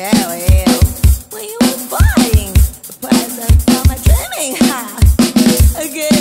hell, hell. When you were fighting, but of my dreaming, ha. Again.